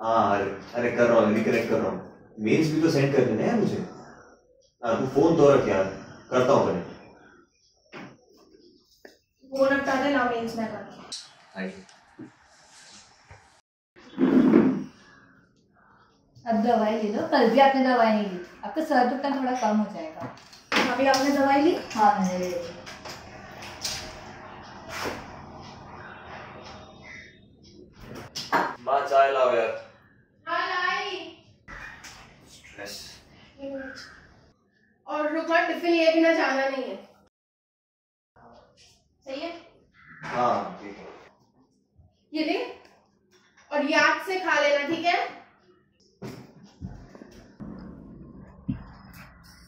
हाँ अरे अरे कर रहा हूँ रिकनेक्ट कर रहा हूँ। मेल्स भी तो सेंड कर देने हैं मुझे। हाँ तू फ़ोन तो रख यार करता हूँ कनेक्ट फ़ोन हटा दे ना मेल्स मैं हाय अब दवाई ले लो कल भी आपने दवाई नहीं ली। आपका सर दुखना थोड़ा कम हो जाएगा। अभी आपने दवाई ली? हाँ मैंने ले ली माँ चाय लाओ यार हाँ लाई स्ट्रेस और रुको टिफ़िन लिए बिना जाना नहीं है। सही है? हाँ ठीक है। ये ले और याद से खा लेना ठीक है?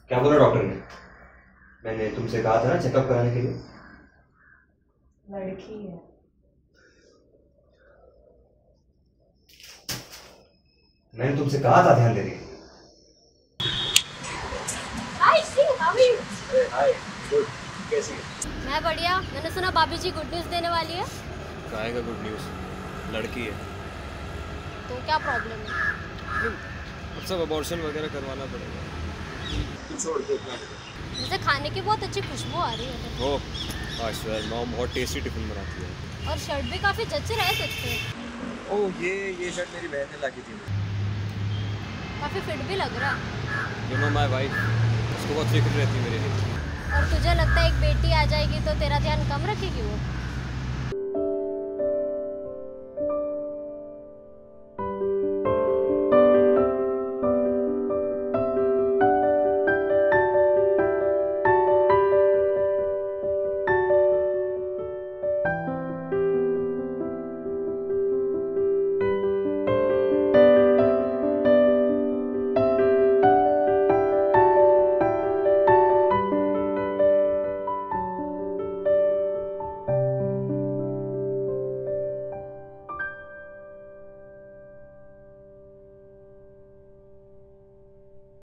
क्या बोला डॉक्टर ने? मैंने तुमसे कहा था ना चेकअप कराने के लिए। लड़की है। मैंने तुमसे कहा था ध्यान देने के लिए मैं बढ़िया। मैंने सुना भाभी जी गुड न्यूज़ देने वाली है। काहे का गुड न्यूज़ लड़की है। तो क्या प्रॉब्लम है? अब सब अबॉर्शन वगैरह करवाना पड़ेगा। छोड़ दे जैसे खाने की बहुत अच्छी खुशबू आ रही है। हो आश्वर मॉम बहुत टेस्टी टिफ़िन बनाती है। और शर्ट भी काफ़ी जच रहा है। सकते ओह ये ये शर्ट मेरी बहन ने ला थी काफ़ी फिट भी लग रहा है। यू नो माय वाइफ उसको बहुत फ़िक्र रहती है मेरे लिए। और तुझे लगता है एक बेटी आ जाएगी तो तेरा ध्यान कम रखेगी वो?